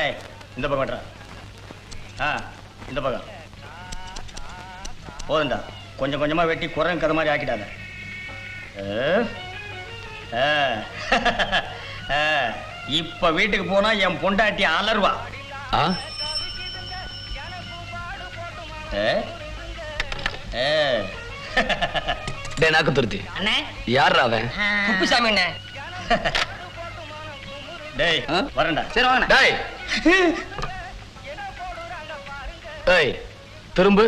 ஏய் இந்த பக்கம் வெட்டுறா. ஆ இந்த பக்கம். போதுண்டா கொஞ்சம் கொஞ்சமா வெட்டி குரங்கு கதை மாதிரி ஆக்கிடாத. ஏ, ஆ, ஆ, இப்ப வீட்டுக்கு போனா என் பொண்டாட்டி அலர்வா ஆ? ஏ, ஏ. டே நாக்கு துருத்தி. அண்ணே. யார் அவன்? குப்புசாமி அண்ணே. டேய் வரேன்டா. சரி வாங்கண்ணே டேய் ஏய் திரும்பு.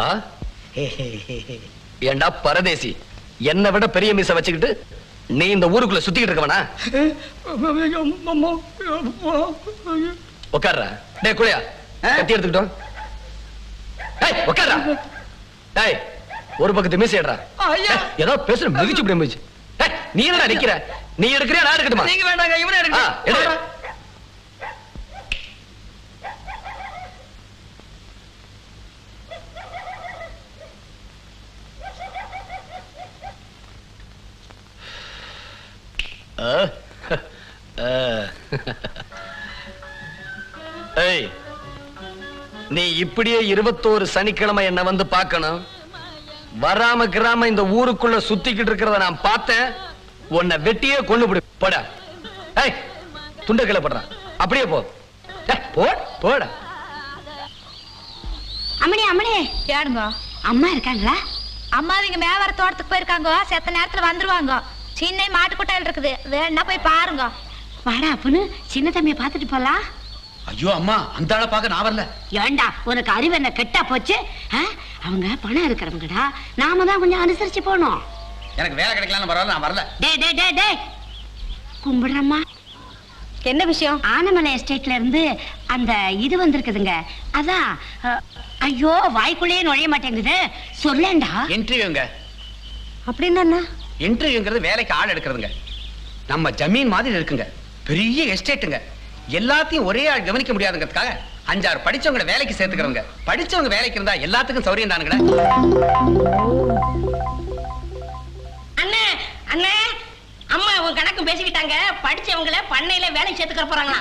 ஆ? ஏண்டா பரதேசி? என்னை விட பெரிய மீச வச்சுக்கிட்டு நீ இந்த ஊருக்குள்ள சுத்திக்கிட்டு இருக்கவனா உட்கார்றா டேய் குளியா. கத்தி எடுத்துக்கிட்டோம் டேய் உட்கார்றா டேய் ஒரு பக்கத்து மீசை. ஏய், ஏதோ பேசுற மிதிச்சு இப்படி மிதிச்சு. நீ என்னடா நிக்கிற? நீ எடுக்கிறியா நான் எடுக்கட்டுமா? நீங்க வேண்டாங்க இவனே ஆ, எடு. எடுங்க ஆ? ஆ. ஏய் நீ இப்படியே இருபத்தோரு சனிக்கிழமை என்ன வந்து பார்க்கணும். வராம கிராம இந்த ஊருக்குள்ள சுத்திக்கிட்டு இருக்கிறத நான் பார்த்தேன். உன்னை வெட்டியே கொண்டு விடு போடா. ஏய் துண்ட கீழே போடுறான் அப்படியே போ. ஏய், போ போடா. அம்மணி அம்மணி ஏடுங்க அம்மா இருக்காங்களா? அம்மா இங்க மேவர தோட்டத்துக்கு போயிருக்காங்க. செத்த நேரத்துல வந்துருவாங்க. சின்ன மாட்டுக்கொட்டாயில் இருக்குது. வேணா போய் பாருங்க. வாடா அப்புன்னு சின்ன தம்பியை பார்த்துட்டு போலாம். ஐயோ அம்மா அந்த ஆளை பார்க்க நான் வரல. ஏண்டா உனக்கு அறிவு என்ன கெட்டா போச்சு? ஆ? அவங்க பணம் இருக்கிறவங்கடா. நாம தான் கொஞ்சம் அனுசரிச்சு போகணும். எனக்கு வேலை கிடைக்கலாம்னு பரவாயில்ல நான் வரல. டே டே டே டே கும்பிடுறம்மா. என்ன விஷயம்? ஆனமலை எஸ்டேட்ல இருந்து அந்த இது வந்திருக்குதுங்க. அதான் ஐயோ வாய்க்குள்ளேயே நுழைய மாட்டேங்குது. சொல்லேன்டா. இன்டர்வியூங்க அப்படின்னு இன்டர்வியூங்கிறது வேலைக்கு ஆள் எடுக்கிறதுங்க. நம்ம ஜமீன் மாதிரி இருக்குங்க. பெரிய எஸ்டேட்டுங்க. எல்லாத்தையும் ஒரே ஆள் கவனிக்க முடியாதுங்கிறதுக்காக அஞ்சாறு படிச்சவங்கள வேலைக்கு சேர்த்துக்கிறவங்க. படிச்சவங்க வேலைக்கு இருந்தா எல்லாத்துக்கும் சௌரியம் தானுங்கடா அண்ணே அண்ணே அம்மா உன் கணக்கு பேசிக்கிட்டாங்க. படிச்சவங்கள பண்ணையில வேலைக்கு சேர்த்துக்க போறாங்களா?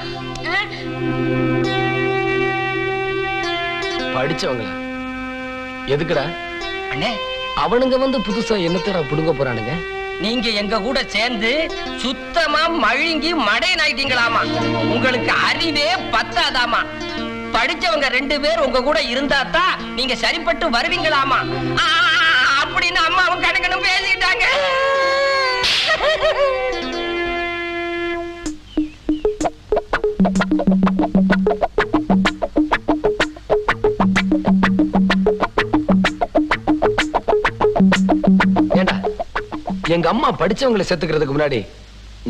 படிச்சவங்களா? எதுக்குடா? அண்ணே அவனுங்க வந்து புதுசா என்னத்தடா புடுங்க போறானுங்க? நீங்க எங்க கூட சேர்ந்து சுத்தமா மழுங்கி மடையன் ஆயிட்டீங்களாமா? உங்களுக்கு அறிவே பத்தாதாமா? படிச்சவங்க ரெண்டு பேர் உங்க கூட இருந்தா தான் நீங்க சரிப்பட்டு வருவீங்களாமா? அப்படின்னு அம்மாவும் கணக்கணும் பேசிக்கிட்டாங்க. எங்க அம்மா படிச்சவங்களை சேர்த்துக்கிறதுக்கு முன்னாடி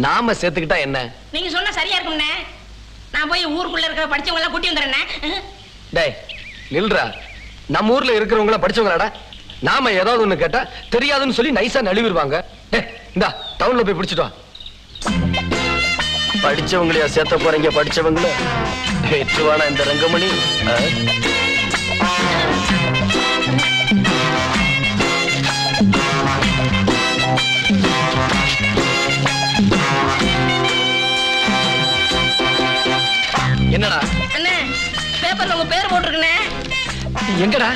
நாம சேர்த்துக்கிட்டா என்ன? நீங்க சொன்னா சரியா இருக்கும்ண்ணே நான் போய் ஊருக்குள்ள இருக்கிற படிச்சவங்க எல்லாம் கூட்டி வந்துடுறேண்ணே டேய் நில்றா. நம்ம ஊர்ல இருக்கிறவங்கள படிச்சவங்களாடா. நாம ஏதாவது ஒண்ணு கேட்டா தெரியாதுன்னு சொல்லி நைஸா நழுவிடுவாங்க. இந்தா டவுன்ல போய் பிடிச்சிட்டு படிச்சவங்களையா சேர்த்த போறீங்க படிச்சவங்கள? ஏற்றுவானா இந்த ரங்கமணி? எங்கடா?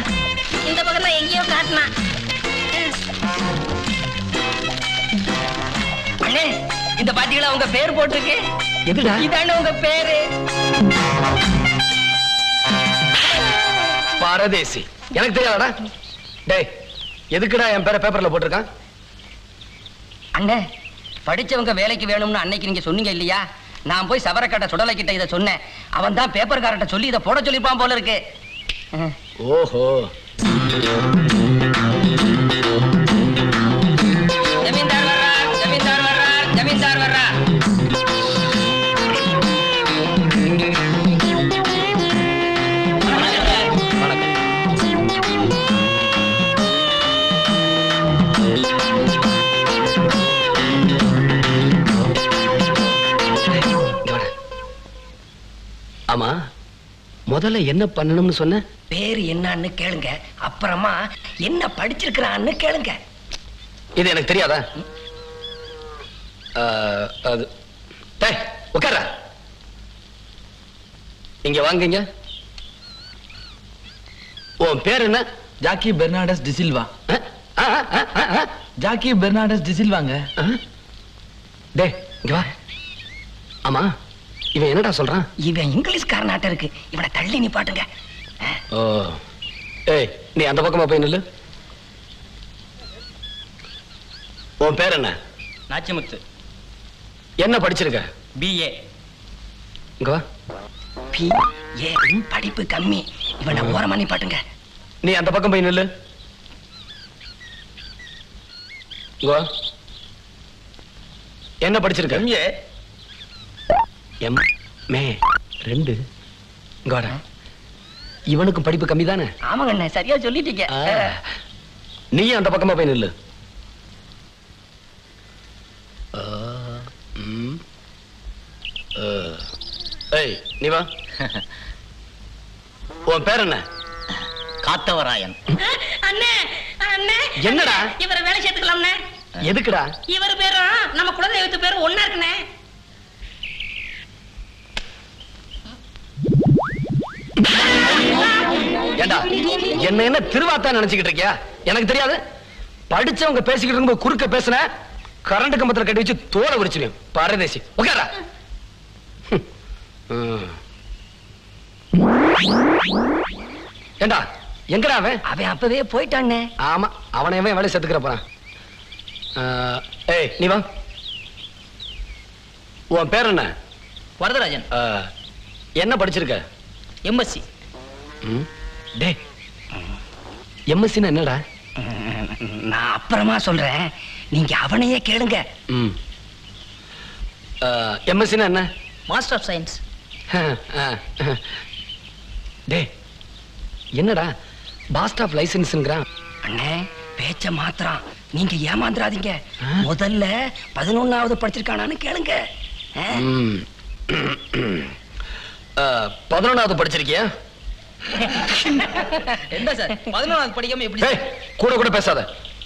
இந்த பக்கம் தான் எங்கேயோ காட்டினா. அண்ணே இந்த பாத்தீங்களா உங்க பேர் போட்டிருக்கு? எதுடா? இதானே உங்க பேரு? பாரதேசி. எனக்கு தெரியாதடா. டேய் எதுக்குடா என் பேரை பேப்பர்ல போட்டிருக்கான்? அண்ணே படிச்சவங்க வேலைக்கு வேணும்னு அன்னைக்கு நீங்க சொன்னீங்க இல்லையா? நான் போய் சவரக்கட்ட சுடலை கிட்ட இதை சொன்னேன். அவன் தான் பேப்பர்காரட்ட சொல்லி இதை போட சொல்லிப்பான் போல இருக்கு. ஓஹோ ஜமீன்தார் வர்றார் ஜமீன்தார் வர்றார் ஜமீன்தார் வர்றார் வணக்கம் இங்க வாடா. ஆமா முதல்ல என்ன பண்ணணும்னு சொன்ன? பேரு என்னன்னு கேளுங்க. அப்புறமா என்ன படிச்சிருக்கிறான்னு கேளுங்க. இது எனக்கு தெரியாதா? அது டேய் உட்கார்றா. இங்க வாங்குங்க. உன் பேர் என்ன? ஜாக்கி பெர்னாடஸ் டிசில்வா. ஜாக்கி பெர்னாடஸ் டிசில்வாங்க. டேய் இங்க வா. ஆமா. இவன் என்னடா சொல்றான்? இவன் இங்கிலீஷ்காரனாட்ட இருக்கு. இவனை தள்ளி நிப்பாட்டுங்க ஓ. ஏய் நீ அந்த பக்கமா போய் நில்லு. உன் பேர் என்ன? நாச்சிமுத்து. என்ன படிச்சிருக்க? பிஏ இங்க வா. பி ஏ படிப்பு கம்மி. இவனை ஓரமா நிப்பாட்டுங்க நீ அந்த பக்கம் போய் நில்லு. இங்க வா. என்ன படிச்சிருக்க? எம்ஏ எம் மே ரெண்டு. இங்க வாடா இவனுக்கு படிப்பு கம்மி தானே ஆமாங்க அண்ணே சரியா சொல்லிட்டீங்க. நீ அந்த பக்கமா போய் நில்லு. ஏய் நீ வா. உன் பேர் என்ன? காத்தவராயன். அண்ணே அண்ணே என்னடா? இவரை வேலை சேர்த்துக்கலாம்ண்ணே. எதுக்குடா? இவர் பேரும் நம்ம குலதெய்வத்து பேரும் ஒன்னா இருக்குண்ணே. ஏண்டா என்ன என்ன திருவாத்தா நினைச்சுக்கிட்டு இருக்கியா? எனக்கு தெரியாது. படிச்சவங்க பேசிக்கிட்டு இருக்கும்போது குறுக்க பேசுன கரண்ட் கம்பத்துல கட்டி வச்சு தோலை உரிச்சிருவேன் பரதேசி உட்காரா ஏண்டா எங்கடா அவன்? அவன் அப்பவே போயிட்டானே. ஆமா அவனை எவன் வேலை செத்துக்கிற போறான். ஏய் நீ வா. உன் பேர் என்ன? வரதராஜன். என்ன படிச்சிருக்க? எம்எஸ்சி? டேய். எம்எஸ்சின்னா என்னடா? நான் அப்புறமா சொல்றேன். நீங்க அவனையே கேளுங்க. ம். எம்எஸ்சின்னா என்ன? மாஸ்டர் ஆஃப் சயின்ஸ் டேய் என்னடா? பாஸ்ட் ஆஃப் லைசன்ஸ்ங்கிறான் அண்ணே பேச்ச மாத்திரம் நீங்க ஏமாந்துறாதீங்க. ஆ? முதல்ல பதினொன்னாவது படிச்சிருக்கானான்னு கேளுங்க. பதினொன்னாவது படிச்சிருக்கியா? என்ன சார்? பதினொன்றாவது படிக்காம எப்படி கூட கூட பேசாத.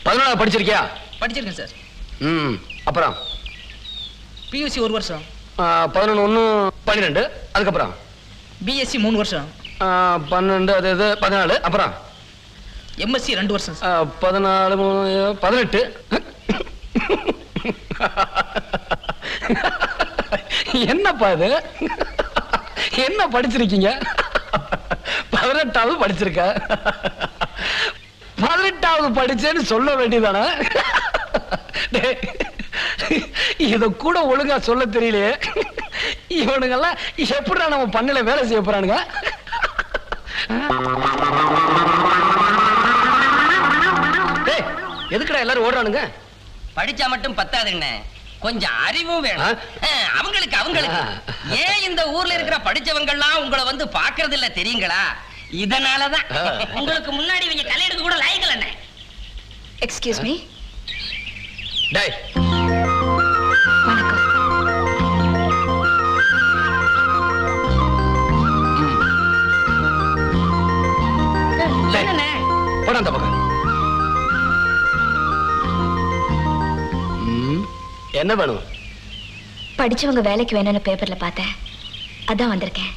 பதினொன்னாவது படிச்சிருக்கியா? படிச்சிருக்கேன் சார். ம் அப்புறம்? பியூசி ஒரு வருஷம். பதினொன்று ஒன்று பன்னிரெண்டு அதுக்கப்புறம்? பிஎஸ்சி மூணு வருஷம். பன்னெண்டு அது இது பதினாலு அப்புறம்? எம்எஸ்சி ரெண்டு வருஷம் பதினாலு பதினெட்டு. என்னப்பா இது? என்ன படிச்சிருக்கீங்க? பதினெட்டாவது படிச்சிருக்க. பதினெட்டாவது படிச்சேன்னு சொல்ல வேண்டியதானே? டேய், இத கூட ஒழுங்கா சொல்ல தெரியலையே. இவனுங்கெல்லாம் எப்படிடா நம்ம பண்ணல வேலை செய்ய போறானுங்க? எதுக்குடா எல்லாரும் ஓடுறானுங்க? படிச்சா மட்டும் பத்தாதுங்க கொஞ்சம் அறிவும்? வேணும். ஆ, அவங்களுக்கு. ஏன் இந்த ஊர்ல இருக்கிற படிச்சவங்க எல்லாம் உங்களை வந்து பாக்குறது இல்ல தெரியுங்களா? இதனாலதான். உங்களுக்கு முன்னாடி இவங்க தலையெடுக்க கூட லாய்க்கல அண்ணே எக்ஸ்கியூஸ் மீ டேய். வணக்கம். பக்கம். என்ன வேணும்? படிச்சவங்க வேலைக்கு வேணும்னு பேப்பர்ல பார்த்தேன். அதான் வந்திருக்கேன்.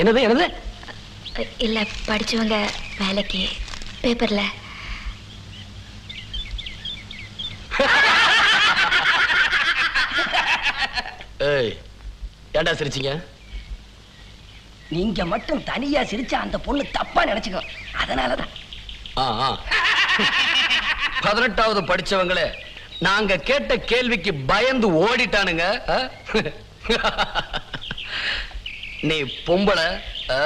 என்னது என்னது? இல்ல படிச்சவங்க வேலைக்கு பேப்பர்ல ஏய் ஏன்டா சிரிச்சீங்க? நீங்க மட்டும் தனியா சிரிச்சா அந்த பொண்ணு தப்பா நினைச்சுக்கோ அதனாலதான். பதினெட்டாவது படிச்சவங்களே நாங்க கேட்ட கேள்விக்கு பயந்து ஓடிட்டானுங்க? நீ பொம்பளை ஆ?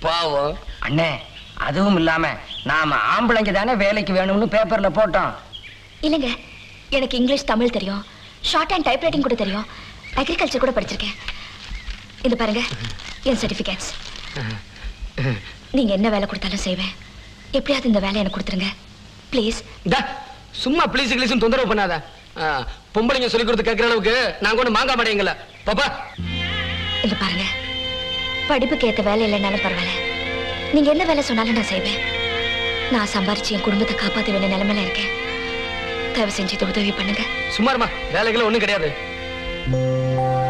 பாவம். அண்ணே அதுவும் இல்லாம நாம ஆம்பளைங்க தானே வேலைக்கு வேணும்னு பேப்பர்ல போட்டோம். இல்லைங்க எனக்கு இங்கிலீஷ் தமிழ் தெரியும். ஷார்ட் அண்ட் டைப்ரைட்டிங் கூட தெரியும். அக்ரிகல்ச்சர் கூட படிச்சிருக்கேன். இது பாருங்க என் சர்டிபிகேட்ஸ் நீங்க என்ன வேலை கொடுத்தாலும் செய்வேன். எப்படியாவது இந்த வேலையை எனக்கு கொடுத்துருங்க. ப்ளீஸ் டா, சும்மா ப்ளீஸ் கிளீஸ் தொந்தரவு பண்ணாத. பொம்பளைங்க சொல்லி கொடுத்து கேட்கிற அளவுக்கு நாங்க ஒண்ணு மாங்கா மாட்டேங்கல பாப்பா. இது பாருங்க. படிப்புக்கு ஏத்த வேலை இல்லைனாலும் பரவாயில்ல. நீங்க என்ன வேலை சொன்னாலும் நான் செய்வேன். நான் சம்பாரிச்சு என் குடும்பத்தை காப்பாற்ற வேண்டிய நிலைமையில இருக்கேன். தயவு செஞ்சு இது உதவி பண்ணுங்க. சும்மாருமா வேலைகள் ஒண்ணும் கிடையாது.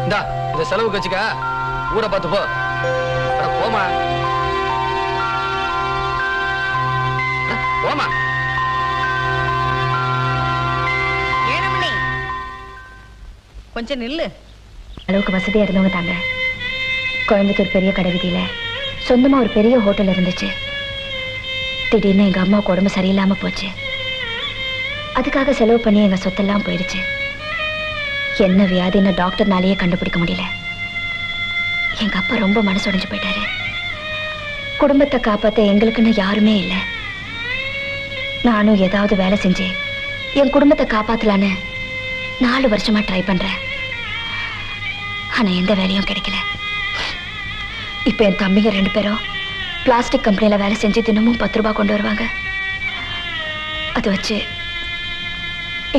இந்தா இந்த செலவுக்கு வச்சுக்க. ஊரை பார்த்து போ. போமா போமா கொஞ்சம் நில்லு. அளவுக்கு வசதியா இருந்தவங்க தாங்க. கோயம்புத்தூர் பெரிய கடை வீதியில சொந்தமா ஒரு பெரிய ஹோட்டல் இருந்துச்சு. திடீர்னு எங்க அம்மாவுக்கு உடம்பு சரியில்லாம போச்சு. அதுக்காக செலவு பண்ணி எங்க சொத்தெல்லாம் போயிடுச்சு. என்ன வியாதின்னு டாக்டர்னாலேயே கண்டுபிடிக்க முடியல. எங்க அப்பா ரொம்ப மனசு உடைஞ்சு போயிட்டாரு. குடும்பத்தை காப்பாத்த எங்களுக்குன்னு யாருமே இல்லை. நானும் ஏதாவது வேலை செஞ்சு என் குடும்பத்தை காப்பாத்தலான்னு நாலு வருஷமா ட்ரை பண்றேன். ஆனா எந்த வேலையும் கிடைக்கல. இப்ப என் தம்பிங்க ரெண்டு பேரும் பிளாஸ்டிக் கம்பெனியில வேலை செஞ்சு தினமும் பத்து ரூபாய் கொண்டு வருவாங்க. அதை வச்சு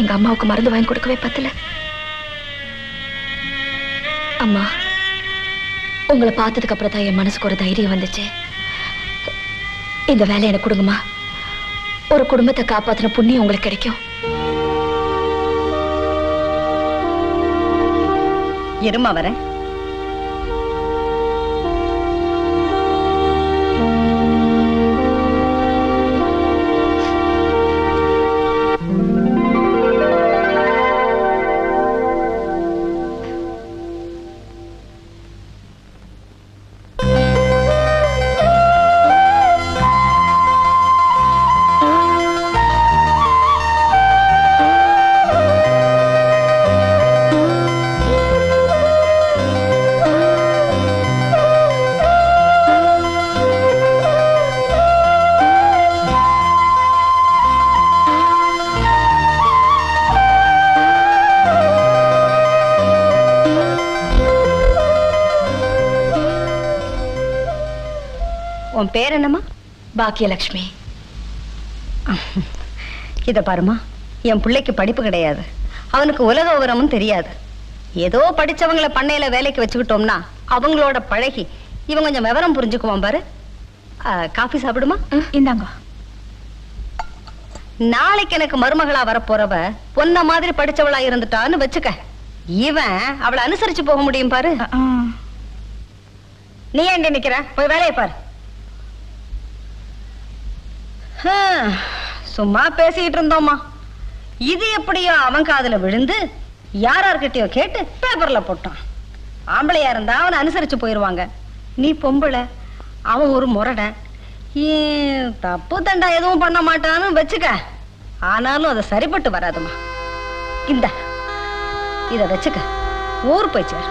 எங்க அம்மாவுக்கு மருந்து வாங்கி கொடுக்கவே பத்தல. அம்மா உங்களை பார்த்ததுக்கு அப்புறம் தான் என் மனசுக்கு ஒரு தைரியம் வந்துச்சு. இந்த வேலை எனக்கு கொடுங்கம்மா. ஒரு குடும்பத்தை காப்பாத்தின புண்ணியம் உங்களுக்கு கிடைக்கும். இருமா வரேன். உன் பேர் என்னம்மா? பாக்கியலட்சுமி இதை பாருமா என் பிள்ளைக்கு படிப்பு கிடையாது. அவனுக்கு உலக விவரமும் தெரியாது. ஏதோ படிச்சவங்கள பண்ணையில வேலைக்கு வச்சுக்கிட்டோம்னா அவங்களோட பழகி இவன் கொஞ்சம் விவரம் புரிஞ்சுக்குவான் பாரு. காஃபி சாப்பிடுமா? இந்தாங்க. நாளைக்கு எனக்கு மருமகளா வரப்போறவ பொன்ன மாதிரி படிச்சவளா இருந்துட்டான்னு வச்சுக்க. இவன் அவளை அனுசரிச்சு போக முடியும் பாரு. நீ ஏண்டி நிக்கிற? போய் வேலையை பாரு. சும்மா பேசிக்கிட்டு இருந்தோமா? இது எப்படியோ அவன் காதுல விழுந்து யாரார்கிட்டயோ கேட்டு பேப்பர்ல போட்டான். ஆம்பளையா இருந்தா அவனை அனுசரிச்சு போயிருவாங்க. நீ பொம்பளை அவன் ஒரு முரடன் தப்பு தண்டா எதுவும் பண்ண மாட்டான்னு வச்சுக்க. ஆனாலும் அதை சரிப்பட்டு வராதுமா. இந்த இத வச்சுக்க. ஊர் போய்ச்சார்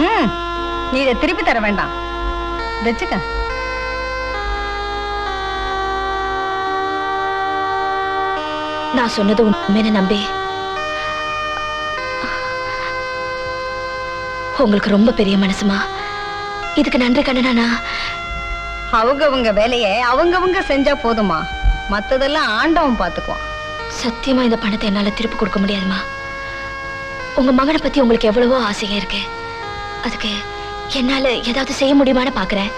ம் நீ இதை திருப்பி தர வேண்டாம். வச்சுக்க. நான் சொன்னது உண்மைன்னு நம்பி. உங்களுக்கு ரொம்ப பெரிய மனசுமா. இதுக்கு நன்றி கண்ணனா அவங்கவங்க வேலையை அவங்கவங்க செஞ்சா போதுமா மத்ததெல்லாம் ஆண்டவன் பாத்துக்குவான் சத்தியமா இந்த பணத்தை என்னால திருப்பி கொடுக்க முடியாதுமா. உங்க மகனை பத்தி உங்களுக்கு எவ்வளவோ ஆசையா இருக்கு. அதுக்கு என்னால ஏதாவது செய்ய முடியுமான்னு பாக்குறேன்.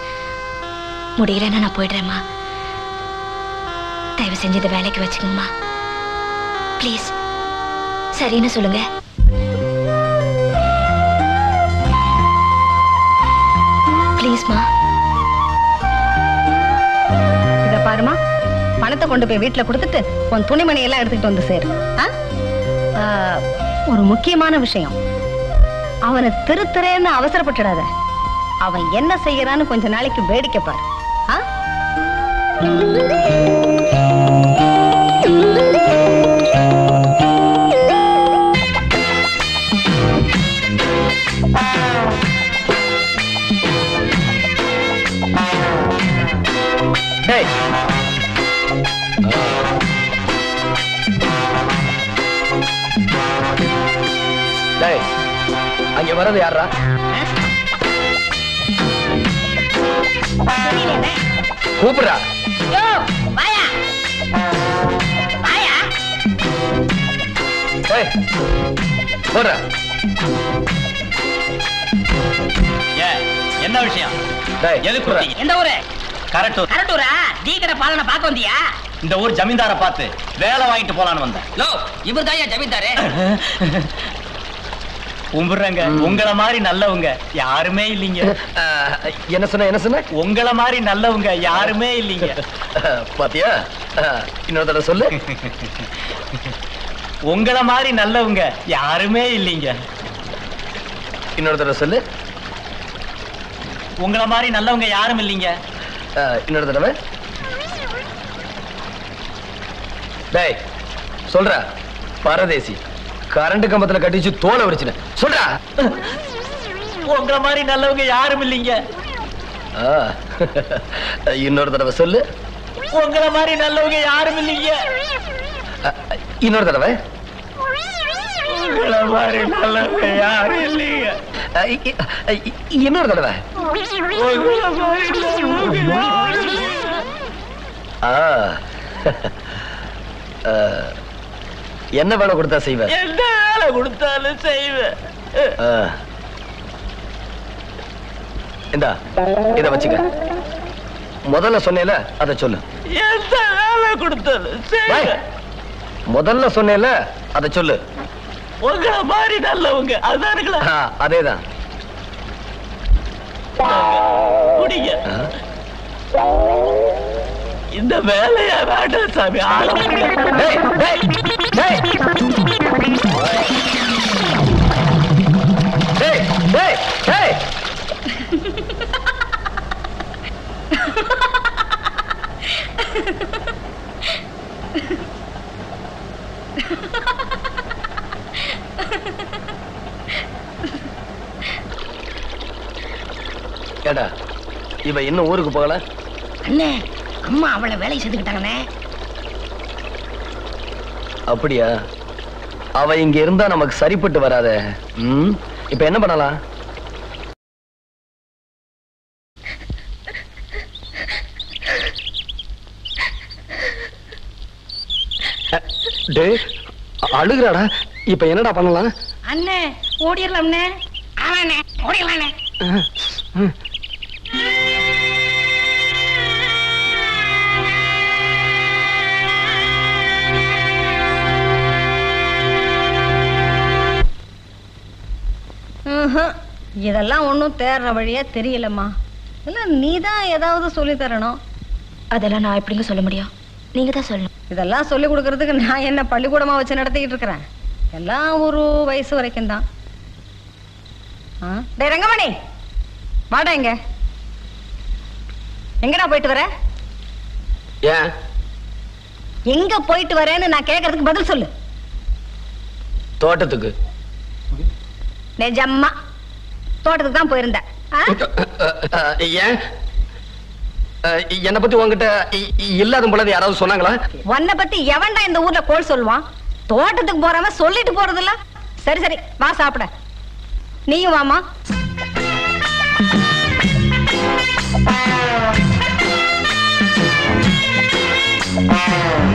முடியலன்னா நான் போயிடுறேம்மா. தயவு செஞ்சு இந்த வேலைக்கு வச்சுக்கோங்கம்மா. ப்ளீஸ். சரின்னு சொல்லுங்க. ப்ளீஸ்மா இத பாருமா. பணத்தை கொண்டு போய் வீட்டுல கொடுத்துட்டு உன் துணிமணி எல்லாம் எடுத்துக்கிட்டு வந்து சேரு. ஆ? ஆ, ஒரு முக்கியமான விஷயம். அவனை திருத்துறேன்னு அவசரப்பட்டுடாத. அவன் என்ன செய்யறான்னு கொஞ்ச நாளைக்கு வேடிக்கை பாரு. ஆ? டேய் டேய் அங்க வர்றது யாரா கூப்பிடுறா. என்ன விஷயம்? டேய் எதுக்கு? எந்த ஊரு? கரெக்ட் கரட்டூரா? தீக்கட பாலனை பார்க்க வந்தியா? இந்த ஊர் ஜமீன்தாரை பார்த்து வேலை வாங்கிட்டு போலான்னு வந்தேன். லோ இவர் தான் ஜமீன்தாரு. கும்பிடுறேங்க. உங்கள மாதிரி நல்லவங்க யாருமே இல்லைங்க. என்ன சொன்ன என்ன சொன்ன? உங்கள மாதிரி நல்லவங்க யாருமே இல்லைங்க. பாத்தியா? இன்னொரு தடவை சொல்லு. உங்கள மாதிரி நல்லவங்க யாருமே இல்லைங்க. இன்னொரு தடவை சொல்லு. உங்கள மாதிரி நல்லவங்க யாரும் இல்லைங்க. இன்னொரு தடவை. டேய் சொல்ற. பரதேசி கரண்ட் கம்பத்துல கட்டிச்சு தோலை உரிச்சுன சொல்றா. உங்கள மாதிரி நல்லவங்க யாரும் இல்லைங்க. இன்னொரு தடவை சொல்லு. உங்கள மாதிரி நல்லவங்க யாரும் இல்லைங்க. இன்னொரு தடவை. உங்கள மாதிரி நல்லவங்க யாரும் இல்லைங்க. இன்னொரு தடவை? என்ன வேலை கொடுத்தா செய்வ எந்த வேலை கொடுத்தாலும் செய்வேன். இந்தா இத வச்சுக்க. முதல்ல சொன்னேல அத சொல்லு. எந்த வேலை கொடுத்தாலும் முதல்ல சொன்னேல அத சொல்லு. உங்கள மாதிரி நல்லவங்க. அதானுங்களா ஆ, அதேதான். குடிங்க. இந்த வேலையா வேண்டாம் சாமி. ஆள டேய், டேய், டேய். டேய், டேய், டேய். ஏடா இவ இன்னும் ஊருக்கு போகல? அண்ணே அம்மா அவளை வேலை செஞ்சுக்கிட்டாங்கண்ணே. அப்படியா? அவ இங்க இருந்தா நமக்கு சரிப்பட்டு வராத. ம்? இப்ப என்ன பண்ணலாம்? டேய் அழுகுறாடா. இப்ப என்னடா பண்ணலாம்? அண்ணே ஓடிடலாம்ண்ணே ஆமாண்ணே ஓடிடலாண்ணே இதெல்லாம் ஒன்றும் தேர்ற வழியா தெரியலம்மா. இதெல்லாம் நீ தான் ஏதாவது சொல்லி தரணும். அதெல்லாம் நான் எப்படிங்க சொல்ல முடியும்? நீங்க தான் சொல்லணும். இதெல்லாம் சொல்லி கொடுக்கறதுக்கு நான் என்ன பள்ளிக்கூடமா வச்சு நடத்திக்கிட்டு இருக்கிறேன்? எல்லாம் ஒரு வயசு வரைக்கும் தான். ஆ? டேய் ரங்கமணி! வாடா இங்க. எங்கடா போயிட்டு வர? ஏன்? எங்க போயிட்டு வரேன்னு நான் கேட்கறதுக்கு பதில் சொல்லு. தோட்டத்துக்கு. நிஜம்மா. தோட்டத்துக்கு தான் போயிருந்தேன். ஏன்? என்னை பத்தி இ- இல்லாத பொழுது யாராவது சொன்னாங்களா? உன்னை பத்தி எவன்டா இந்த ஊர்ல கோல் சொல்லுவான்? தோட்டத்துக்கு போறவன் சொல்லிட்டு போறதில்ல. சரி சரி வா சாப்பிட. நீயும் வாமா எங்க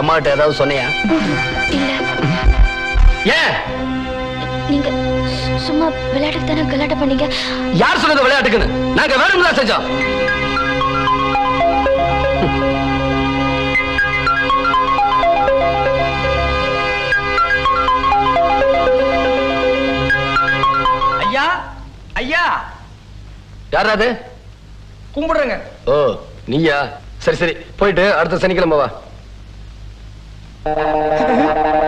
அம்மா கிட்ட ஏதாவது சொன்னியா? இல்ல. ஏன்? நீங்க சும்மா விளையாட்டுக்கு தானே கலாட்டம் பண்ணீங்க? யார் சொன்னது விளையாட்டுக்குன்னு? நாங்க வேணும்னு தான் செஞ்சோம். ஐயா ஐயா. யார் அது? கும்பிடுறேங்க. ஓ நீயா? சரி சரி. போயிட்டு அடுத்த சனிக்கிழமை வா. Uhum.